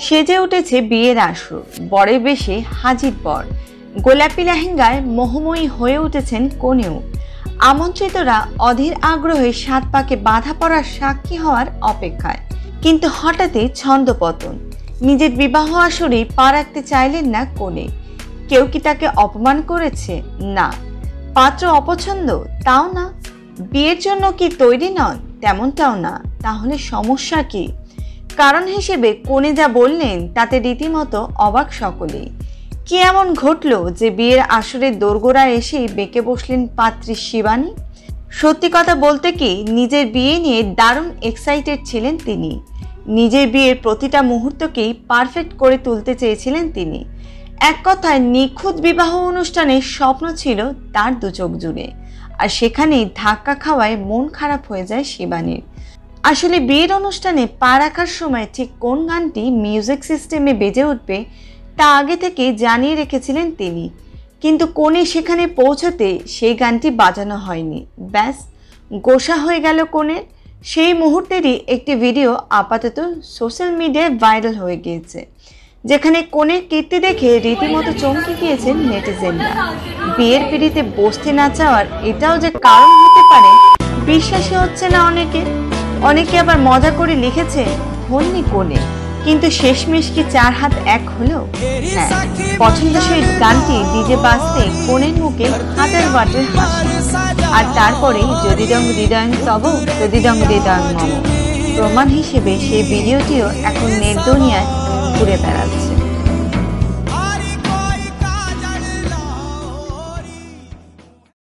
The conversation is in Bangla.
সেজে উঠেছে বিয়ের আসর। বরের বেশে হাজির বর। গোলাপি লেহেঙ্গায় মোহময়ী হয়ে উঠেছেন কনেও। আমন্ত্রিতরা অধীর আগ্রহে সাত পাকে বাধা পড়ার সাক্ষী হওয়ার অপেক্ষায়। কিন্তু হঠাৎই ছন্দপতন নিজের বিবাহ আসরে পা রাখতে চাইলেন না কোণে কেউ কি তাকে অপমান করেছে? না। পাত্র অপছন্দ? তাও না। বিয়ের জন্য কি তৈরি নন? তেমনটাও না। তাহলে সমস্যা কি? কারণ হিসেবে কনে যা বললেন, তাতে রীতিমতো অবাক সকলেই। কি এমন ঘটল যে বিয়ের আসরের দোরগোড়া এসেই বেঁকে বসলেন পাত্রী শিবানী? সত্যি কথা বলতে কি, নিজের বিয়ে নিয়ে দারুণ এক্সাইটেড ছিলেন তিনি। নিজের বিয়ের প্রতিটা মুহূর্তকেই পারফেক্ট করে তুলতে চেয়েছিলেন তিনি। এক কথায়, নিখুঁত বিবাহ অনুষ্ঠানের স্বপ্ন ছিল তার দুচোখ জুড়ে। আর সেখানেই ধাক্কা খাওয়ায় মন খারাপ হয়ে যায় শিবানীর। আসলে বিয়ের অনুষ্ঠানে পা রাখার সময় ঠিক কোন গানটি মিউজিক সিস্টেমে বেজে উঠবে তা আগে থেকে জানিয়ে রেখেছিলেন তিনি। কিন্তু কোণে সেখানে পৌঁছতে সেই গানটি বাজানো হয়নি। ব্যাস, গোসা হয়ে গেল কোণের সেই মুহূর্তেরই একটি ভিডিও আপাতত সোশ্যাল মিডিয়ায় ভাইরাল হয়ে গিয়েছে, যেখানে কোণের কীর্তি দেখে রীতিমতো চমকে গিয়েছেন নেটিজেনরা। বিয়ের পিড়িতে বসতে না চাওয়ার এটাও যে কারণ হতে পারে, বিশ্বাসই হচ্ছে না অনেকে অনেকে আবার মজা করে লিখেছে হননি কোণে। কিন্তু শেষমেশ কি চার হাত এক হলো? হ্যাঁ পছন্দসই গানটি ডিজে বাজতে কোণের মুখে হাজার বাটের আর তারপরে যদি দং হৃদয়ং তব যদি দং হৃদয়ং মম। প্রমাণ হিসেবে সেই ভিডিওটিও এখন নেট দুনিয়ায় ঘুরে বেড়াচ্ছে।